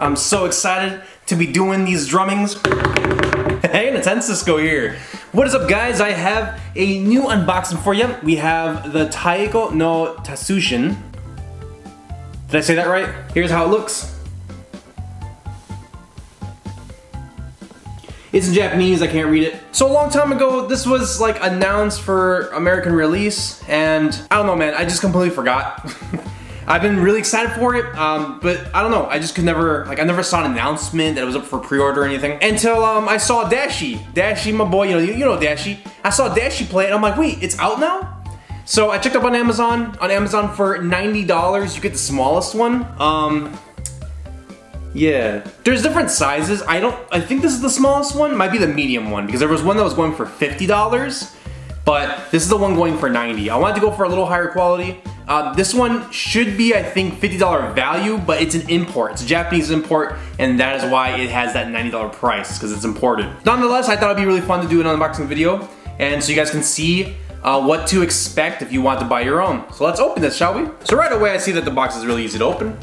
I'm so excited to be doing these drummings. Hey, Cisco here. What is up guys? I have a new unboxing for you. We have the Taiko no Tatsujin. Did I say that right? Here's how it looks. It's in Japanese, I can't read it. So a long time ago, this was like announced for American release, and I don't know man, I just completely forgot. I've been really excited for it, um, but I don't know, I just could never, like I never saw an announcement that it was up for pre-order or anything until um, I saw Dashie. Dashie, my boy, you know, you, you know Dashie. I saw Dashie play it and I'm like, wait, it's out now? So I checked up on Amazon, on Amazon for $90, you get the smallest one. Um, yeah. There's different sizes. I don't, I think this is the smallest one. Might be the medium one because there was one that was going for $50, but this is the one going for 90. I wanted to go for a little higher quality. Uh, this one should be, I think, $50 value, but it's an import. It's a Japanese import, and that is why it has that $90 price, because it's imported. Nonetheless, I thought it'd be really fun to do an unboxing video, and so you guys can see uh, what to expect if you want to buy your own. So let's open this, shall we? So right away, I see that the box is really easy to open.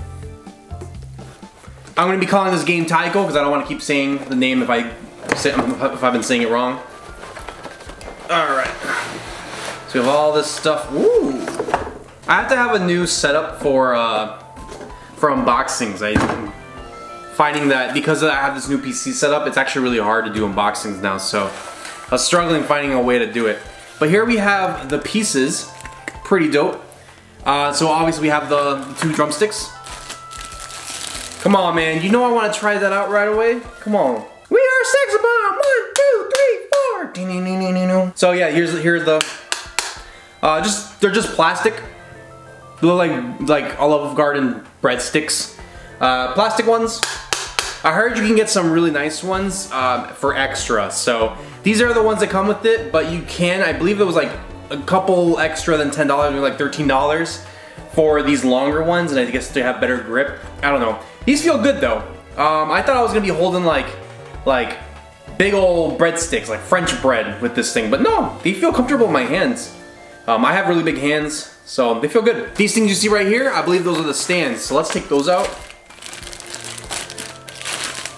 I'm gonna be calling this game Taiko because I don't want to keep saying the name if I if I've been saying it wrong. All right. So we have all this stuff. Ooh. I have to have a new setup for uh, for unboxings. I'm finding that because I have this new PC setup, it's actually really hard to do unboxings now. So I was struggling finding a way to do it. But here we have the pieces. Pretty dope. Uh, so obviously we have the two drumsticks. Come on, man. You know I want to try that out right away. Come on. We are Sex Bomb. One, two, three, four. So yeah, here's here's the. Uh, just they're just plastic. Look like like Olive Garden breadsticks. Uh, plastic ones. I heard you can get some really nice ones um, for extra. So these are the ones that come with it, but you can. I believe it was like a couple extra than ten dollars, like thirteen dollars for these longer ones, and I guess they have better grip. I don't know. These feel good though. Um, I thought I was gonna be holding like, like big old breadsticks, like French bread with this thing, but no, they feel comfortable in my hands. Um, I have really big hands, so they feel good. These things you see right here, I believe those are the stands, so let's take those out.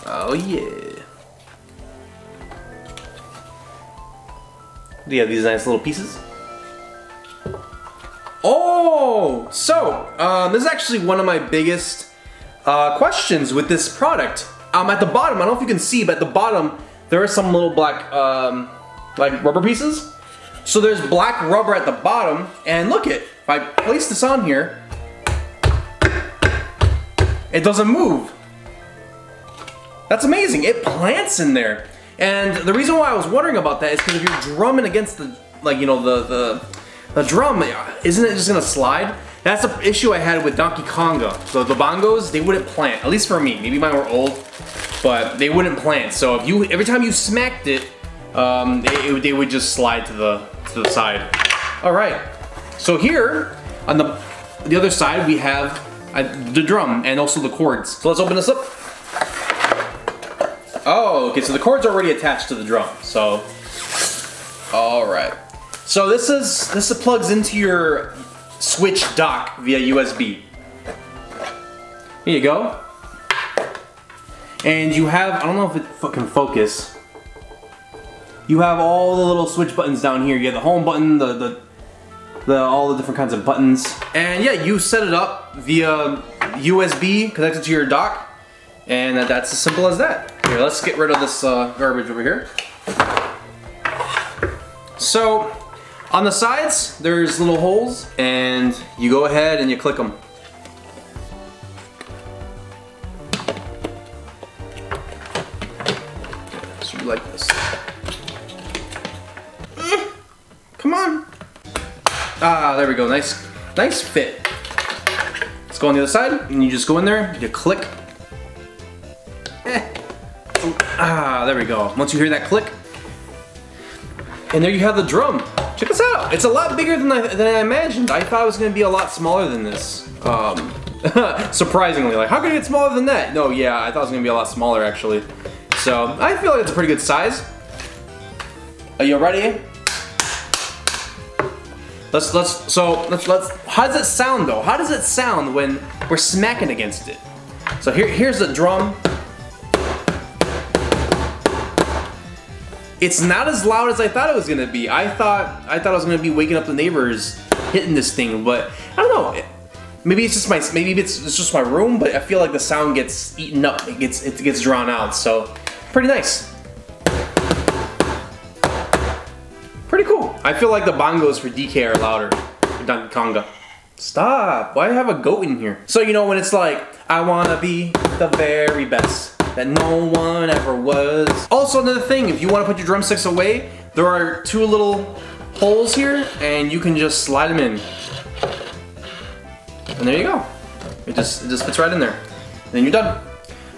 Oh yeah. Do you have these nice little pieces? Oh, so um, this is actually one of my biggest uh, questions with this product. Um, at the bottom, I don't know if you can see, but at the bottom there are some little black um, like rubber pieces. So there's black rubber at the bottom, and look it. If I place this on here, it doesn't move. That's amazing. It plants in there. And the reason why I was wondering about that is because if you're drumming against the, like, you know, the, the the drum, isn't it just gonna slide? That's the issue I had with Donkey Konga. So the bongos, they wouldn't plant, at least for me. Maybe mine were old, but they wouldn't plant. So if you, every time you smacked it, um, they, they would just slide to the, to the side. All right, so here, on the, the other side, we have uh, the drum and also the cords. So let's open this up. Oh, okay, so the chord's already attached to the drum, so, all right. So this is this plugs into your Switch dock via USB. Here you go. And you have, I don't know if it can focus. You have all the little switch buttons down here. You have the home button, the, the, the all the different kinds of buttons. And yeah, you set it up via USB connected to your dock. And that's as simple as that. Here, let's get rid of this uh, garbage over here. So, on the sides, there's little holes, and you go ahead and you click them. Ah, there we go. Nice, nice fit. Let's go on the other side, and you just go in there, you click. Eh. Ah, there we go. Once you hear that click, and there you have the drum. Check this out. It's a lot bigger than I, than I imagined. I thought it was going to be a lot smaller than this. Um, surprisingly, like how could it get smaller than that? No, yeah, I thought it was to be a lot smaller actually. So I feel like it's a pretty good size. Are you ready? Let's let's so let's let's. How does it sound though? How does it sound when we're smacking against it? So here, here's the drum. It's not as loud as I thought it was gonna be. I thought I thought I was gonna be waking up the neighbors hitting this thing, but I don't know. Maybe it's just my maybe it's, it's just my room, but I feel like the sound gets eaten up. It gets it gets drawn out. So pretty nice. I feel like the bongos for DK are louder. Donkey Konga. Stop. Why have a goat in here? So you know when it's like, I wanna be the very best that no one ever was. Also another thing, if you wanna put your drumsticks away, there are two little holes here and you can just slide them in. And there you go. It just, it just fits right in there. And then you're done.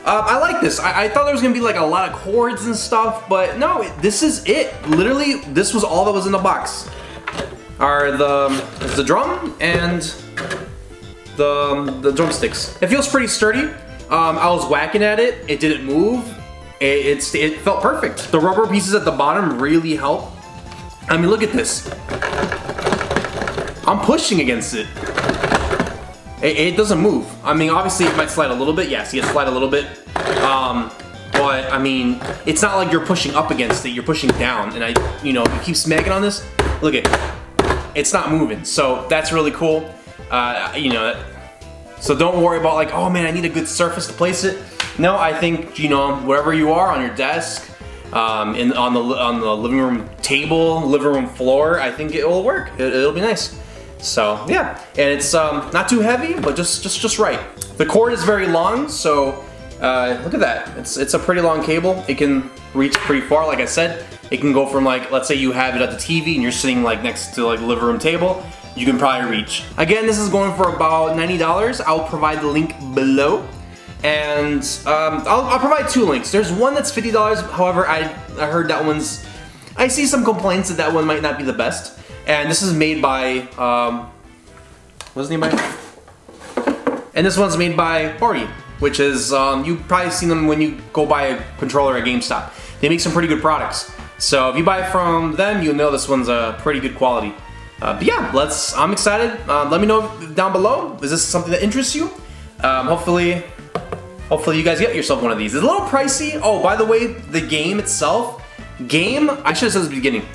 Uh, I like this. I, I, thought there was gonna be like a lot of cords and stuff, but no, it, this is it. Literally, this was all that was in the box. Are the, the drum and the, the drumsticks. It feels pretty sturdy. Um, I was whacking at it, it didn't move. It, it's, it felt perfect. The rubber pieces at the bottom really help. I mean, look at this. I'm pushing against it. It, it doesn't move. I mean, obviously it might slide a little bit. See it slide a little bit. Um, but I mean, it's not like you're pushing up against it, you're pushing down. And I, you know, you keep smacking on this, look at it's not moving. So that's really cool. Uh, you know, so don't worry about like, oh man, I need a good surface to place it. No, I think, you know, wherever you are on your desk, um, in, on, the, on the living room table, living room floor, I think it will work. It, will be nice. So yeah, and it's um, not too heavy, but just, just, just right. The cord is very long, so uh, look at that. It's, it's a pretty long cable. It can reach pretty far, like I said. It can go from like, let's say you have it at the TV and you're sitting like next to like the living room table, you can probably reach. Again, this is going for about $90. I'll provide the link below. And um, I'll, I'll, provide two links. There's one that's $50, however, I, I heard that one's, I see some complaints that that one might not be the best. And this is made by, um, what's the name by? And this one's made by Hori, which is, um, you've probably seen them when you go buy a controller at GameStop. They make some pretty good products. So if you buy from them, you'll know this one's a pretty good quality. Uh, but yeah, let's. I'm excited. Uh, let me know down below. Is this something that interests you? Um, hopefully, hopefully you guys get yourself one of these. It's a little pricey. Oh, by the way, the game itself, game. I should have said this at the beginning.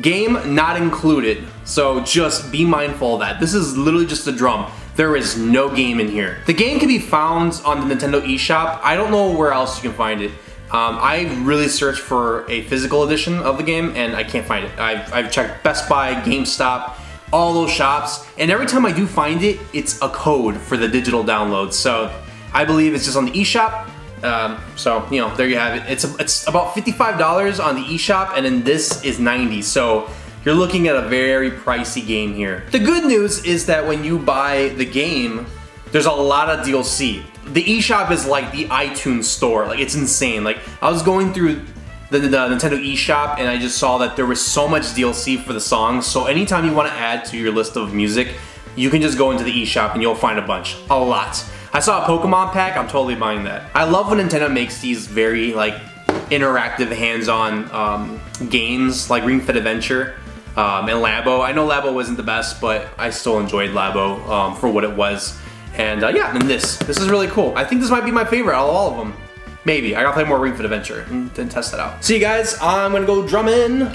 Game not included. So just be mindful of that. This is literally just a drum. There is no game in here. The game can be found on the Nintendo eShop. I don't know where else you can find it. Um, I really searched for a physical edition of the game and I can't find it. I've, I've checked Best Buy, GameStop, all those shops, and every time I do find it, it's a code for the digital download. So I believe it's just on the eShop. Um, so, you know, there you have it. It's, it's about $55 on the eShop and then this is 90 So you're looking at a very pricey game here. The good news is that when you buy the game, there's a lot of DLC. The eShop is like the iTunes store. Like it's insane. Like I was going through the, the, Nintendo eShop and I just saw that there was so much DLC for the songs. So anytime you want to add to your list of music, you can just go into the eShop and you'll find a bunch. A lot. I saw a Pokemon pack, I'm totally buying that. I love when Nintendo makes these very like interactive hands-on um, games like Ring Fit Adventure um, and Labo. I know Labo wasn't the best, but I still enjoyed Labo um, for what it was. And uh, yeah, and this. This is really cool. I think this might be my favorite out of all of them. Maybe. I gotta play more Ring Fit Adventure and then test that out. See you guys. I'm gonna go drum in.